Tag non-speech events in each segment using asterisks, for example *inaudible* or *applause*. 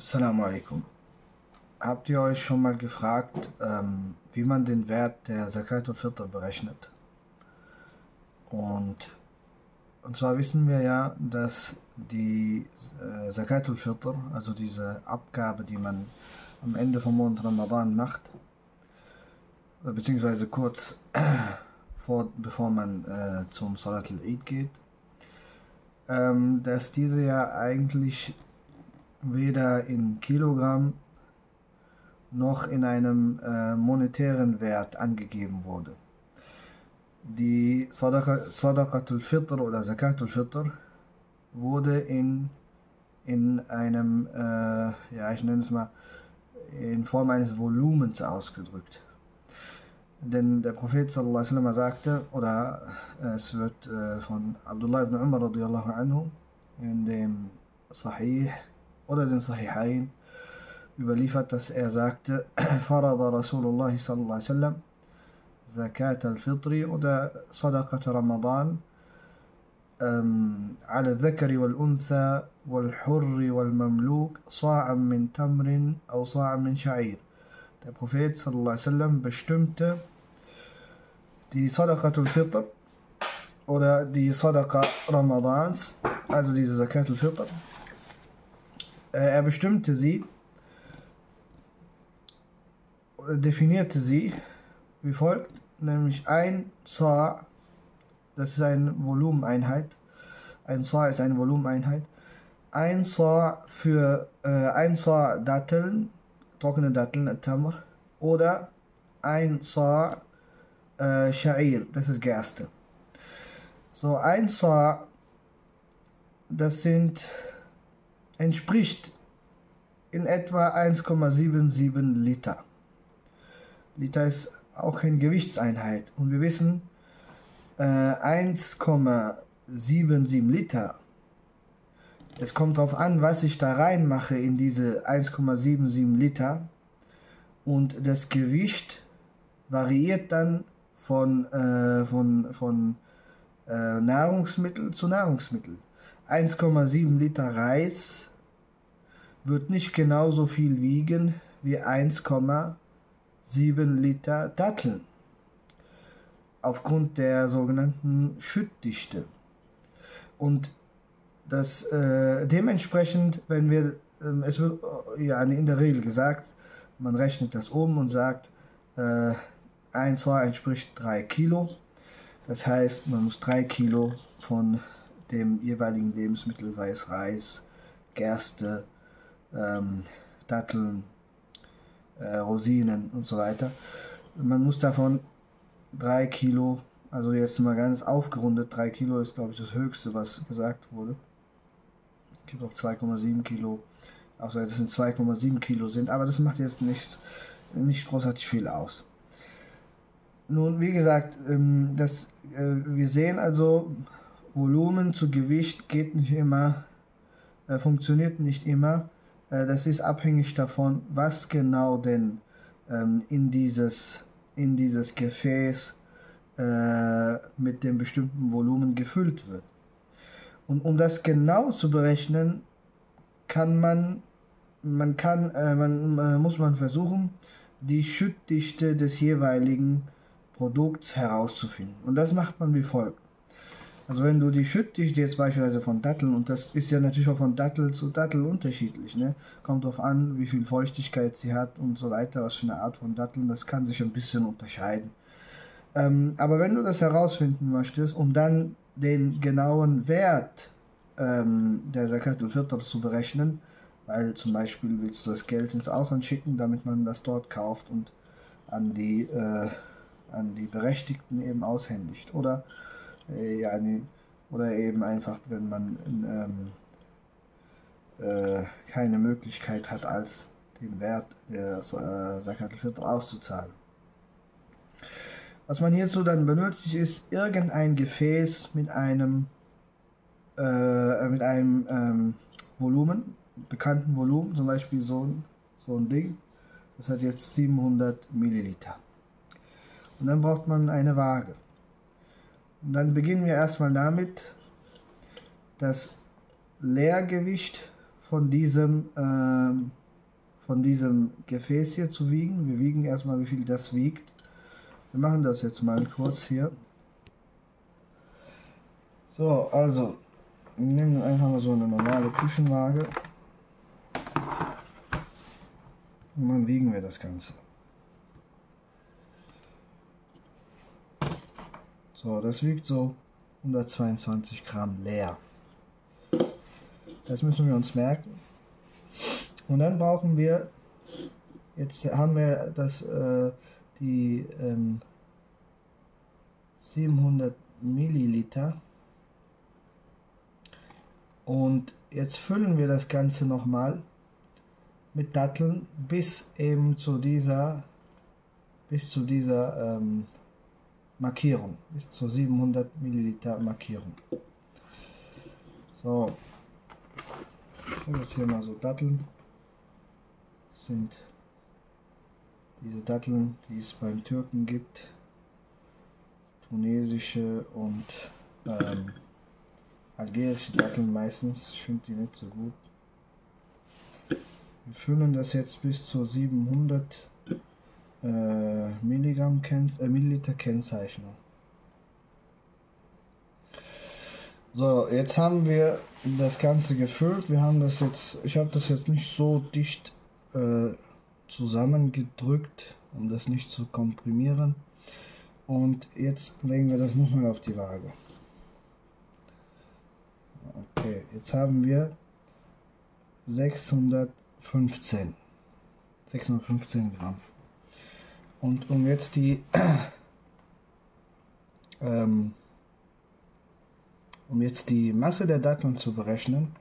Assalamu alaikum. Habt ihr euch schon mal gefragt, ähm, wie man den Wert der Zakat und Fitr berechnet? Und, und zwar wissen wir ja, dass die äh, Zakat und Fitr, also diese Abgabe, die man am Ende vom Monat Ramadan macht, äh, beziehungsweise kurz *clears throat* vor, bevor man äh, zum Salat al-Eid geht, ähm, dass diese ja eigentlich weder in Kilogramm noch in einem äh, monetären Wert angegeben wurde. Die Sadaqatul Fitr oder Zakatul Fitr wurde in, in einem, äh, ja ich nenne es mal, in Form eines Volumens ausgedrückt. Denn der Prophet sallallahu sagte, oder äh, es wird äh, von Abdullah ibn Umar radiallahu anhu in dem Sahih oder den Sahihain überliefert, dass er sagte, Farada Rasulullah sallallahu alaihi wasallam Zakat al-Fitri oder Sadaqat Ramadan على الذكر والأنثى والحر والمملوك صاعا من تمر أو صاعا من شعير Der Prophet wasallam bestimmte die Sadaqatul Fitr oder die Sadaqa Ramadans, also diese Zakatul Fitr, äh, er bestimmte sie, definierte sie wie folgt, nämlich ein Sa, das ist eine Volumeneinheit, ein Sa ist eine Volumeneinheit, ein Sa für äh, ein Sa Datteln, trockene Datteln, Tamr, oder ein Sa äh, Sha'ir, das ist Gerste. So, ein Sa, das sind entspricht in etwa 1,77 Liter. Liter ist auch keine Gewichtseinheit. Und wir wissen, äh, 1,77 Liter. Es kommt darauf an, was ich da reinmache in diese 1,77 Liter. Und das Gewicht variiert dann von, äh, von, von äh, Nahrungsmittel zu Nahrungsmittel. 1,7 Liter Reis wird nicht genauso viel wiegen wie 1,7 Liter Datteln aufgrund der sogenannten Schüttdichte. Und das äh, dementsprechend, wenn wir, äh, es wird äh, ja in der Regel gesagt, man rechnet das um und sagt, äh, 1 2 entspricht 3 Kilo. Das heißt, man muss 3 Kilo von dem jeweiligen Lebensmittel, sei es Reis, Gerste, ähm, Datteln, äh, Rosinen und so weiter. Man muss davon drei Kilo, also jetzt mal ganz aufgerundet, drei Kilo ist glaube ich das höchste, was gesagt wurde. Es gibt auch 2,7 Kilo, außer dass es 2,7 Kilo sind, aber das macht jetzt nichts, nicht großartig viel aus. Nun, wie gesagt, ähm, das, äh, wir sehen also, Volumen zu Gewicht geht nicht immer, äh, funktioniert nicht immer. Äh, das ist abhängig davon, was genau denn ähm, in, dieses, in dieses Gefäß äh, mit dem bestimmten Volumen gefüllt wird. Und um das genau zu berechnen, kann man, man kann, äh, man, muss man versuchen, die Schüttdichte des jeweiligen Produkts herauszufinden. Und das macht man wie folgt. Also wenn du die Schüttdichte jetzt beispielsweise von Datteln, und das ist ja natürlich auch von Dattel zu Dattel unterschiedlich, ne? Kommt darauf an, wie viel Feuchtigkeit sie hat und so weiter, was für eine Art von Datteln, das kann sich ein bisschen unterscheiden. Ähm, aber wenn du das herausfinden möchtest, um dann den genauen Wert ähm, der Zakat al zu berechnen, weil zum Beispiel willst du das Geld ins Ausland schicken, damit man das dort kauft und an die, äh, an die Berechtigten eben aushändigt. Oder äh, ja, oder eben einfach, wenn man ähm, äh, keine Möglichkeit hat, als den Wert der äh, auszuzahlen. Was man hierzu dann benötigt, ist irgendein Gefäß mit einem äh, mit einem ähm, Volumen, bekannten Volumen, zum Beispiel so ein, so ein Ding. Das hat jetzt 700 Milliliter. Und dann braucht man eine Waage. Dann beginnen wir erstmal damit, das Leergewicht von diesem, ähm, von diesem Gefäß hier zu wiegen. Wir wiegen erstmal, wie viel das wiegt. Wir machen das jetzt mal kurz hier. So, also nehmen einfach mal so eine normale Küchenwaage. Und dann wiegen wir das Ganze. So, das wiegt so 122 Gramm leer. Das müssen wir uns merken. Und dann brauchen wir, jetzt haben wir das, äh, die ähm, 700 Milliliter. Und jetzt füllen wir das Ganze nochmal mit Datteln bis eben zu dieser, bis zu dieser ähm, Markierung, bis zur 700 Milliliter Markierung. So, ich jetzt hier mal so Datteln. Das sind diese Datteln, die es beim Türken gibt. Tunesische und ähm, algerische Datteln meistens. Ich finde die nicht so gut. Wir füllen das jetzt bis zur 700 äh, Milligramm Ken äh, Milliliter Kennzeichnung. So, jetzt haben wir das Ganze gefüllt. Wir haben das jetzt, ich habe das jetzt nicht so dicht äh, zusammengedrückt, um das nicht zu komprimieren. Und jetzt legen wir das nochmal auf die Waage. Okay, jetzt haben wir 615. 615 Gramm. Und um jetzt die *clears throat* ähm, um jetzt die Masse der Datteln zu berechnen,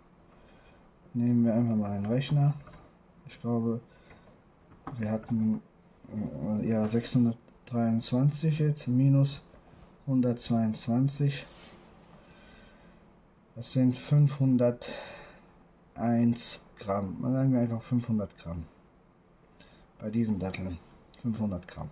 nehmen wir einfach mal einen Rechner. Ich glaube, wir hatten äh, ja 623 jetzt minus 122. Das sind 501 Gramm. Mal sagen wir einfach 500 Gramm bei diesen Datteln. 500 Gramm.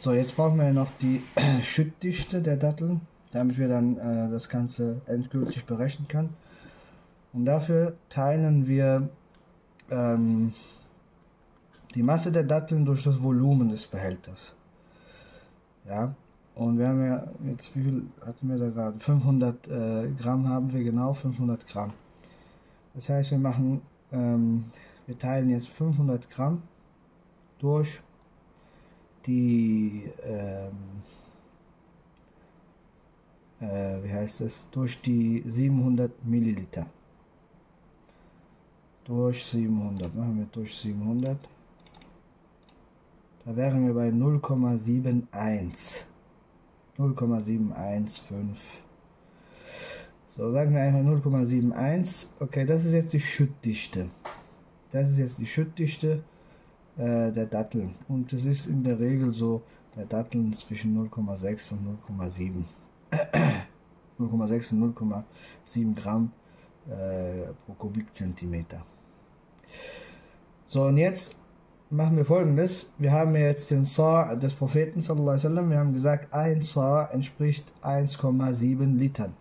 So, jetzt brauchen wir noch die *clears throat* Schüttdichte der Datteln, damit wir dann äh, das Ganze endgültig berechnen können. Und dafür teilen wir ähm, die Masse der Datteln durch das Volumen des Behälters. Ja, und wir haben ja jetzt, wie viel hatten wir da gerade? 500 äh, Gramm haben wir genau, 500 Gramm. Das heißt, wir machen, ähm, wir teilen jetzt 500 Gramm durch die, ähm, äh, wie heißt es, durch die 700 Milliliter. Durch 700, machen wir durch 700. Da wären wir bei 0,71. 0,715 so, sagen wir einfach 0,71. Okay, das ist jetzt die Schüttdichte. Das ist jetzt die Schüttdichte äh, der Datteln. Und das ist in der Regel so bei Datteln zwischen 0,6 und 0,7. 0,6 *clears throat* und 0,7 Gramm äh, pro Kubikzentimeter. So, und jetzt machen wir folgendes. Wir haben jetzt den Sa des Propheten, wasallam. Wir haben gesagt, ein Sa entspricht 1,7 Litern.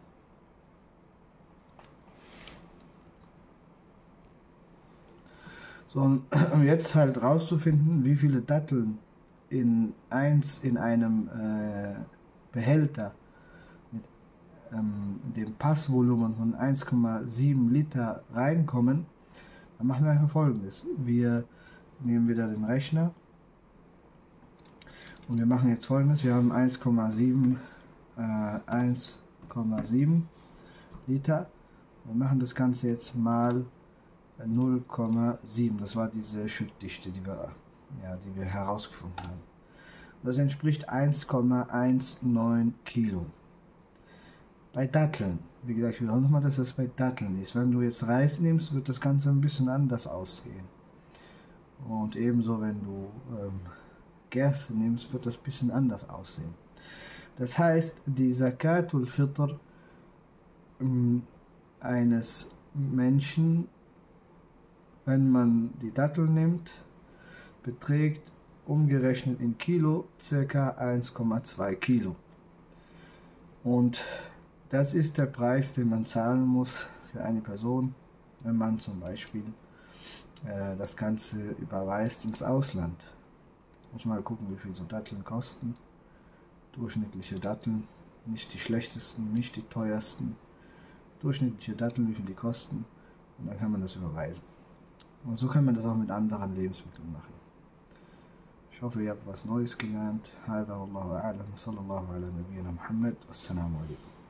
So, um *clears throat* jetzt halt rauszufinden, wie viele Datteln in eins in einem äh, Behälter mit ähm, dem Passvolumen von 1,7 Liter reinkommen, dann machen wir einfach folgendes. Wir nehmen wieder den Rechner und wir machen jetzt folgendes. Wir haben 1,7 äh, 1,7 Liter. Wir machen das Ganze jetzt mal 0,7. Das war diese Schüttdichte, die wir, ja, die wir herausgefunden haben. Das entspricht 1,19 Kilo. Bei Datteln, wie gesagt, ich auch nochmal, dass das bei Datteln ist. Wenn du jetzt Reis nimmst, wird das Ganze ein bisschen anders aussehen. Und ebenso, wenn du ähm, Gerste nimmst, wird das ein bisschen anders aussehen. Das heißt, die Zakatul Fitr ähm, eines Menschen wenn man die Datteln nimmt, beträgt umgerechnet in Kilo ca. 1,2 Kilo. Und das ist der Preis, den man zahlen muss für eine Person, wenn man zum Beispiel äh, das Ganze überweist ins Ausland. Muss mal gucken, wie viel so Datteln kosten. Durchschnittliche Datteln, nicht die schlechtesten, nicht die teuersten. Durchschnittliche Datteln, wie viel die kosten. Und dann kann man das überweisen. Und so kann man das auch mit anderen Lebensmitteln machen. Ich hoffe, ihr habt was Neues gelernt. هذا والله أعلم صلى الله على نبينا محمد والسلام عليكم